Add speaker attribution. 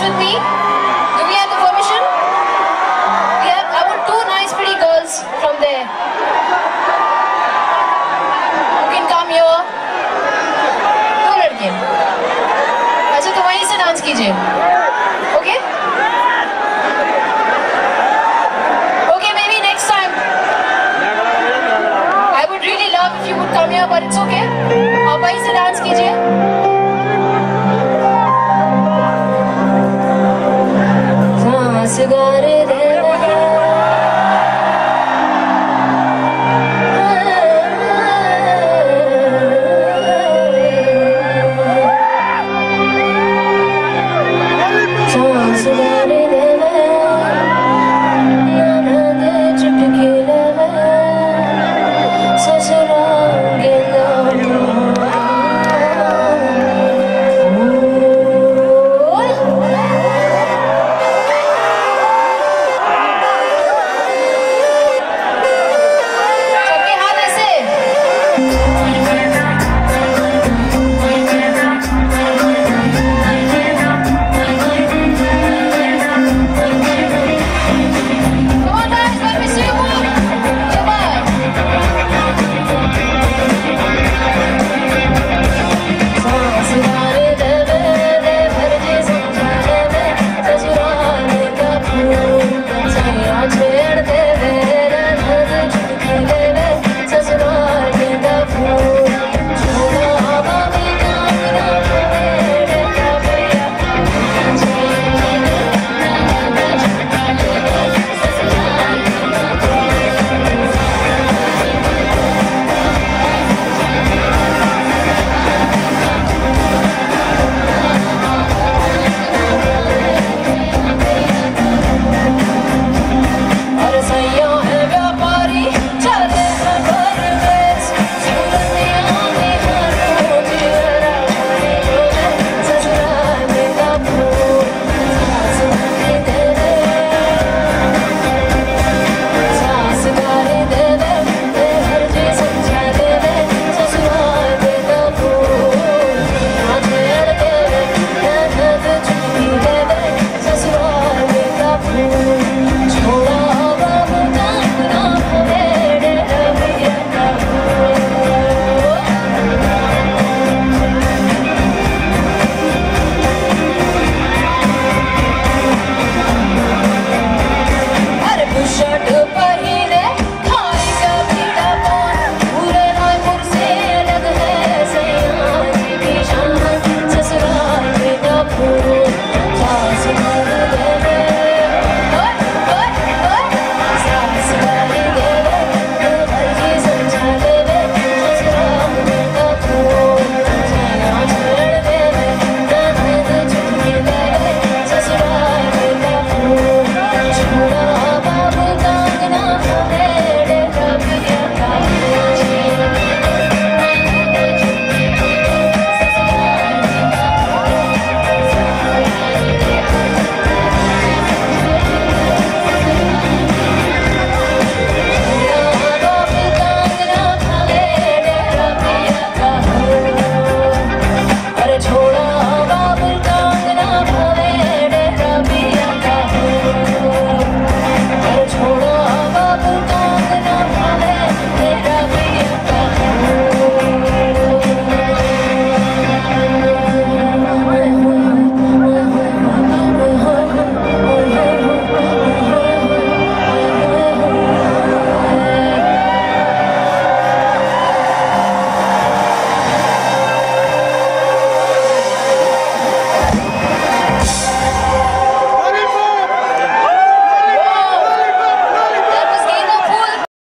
Speaker 1: dance with me? Do we have the permission? We have our two nice pretty girls from there. You can come here. Two लड़कियाँ. अच्छा तो वहीं से dance, कीजिए. Okay? Okay, maybe next time. I would really love if you would come here, but it's okay. Someone said it is.